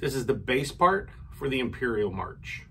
This is the bass part for the Imperial March.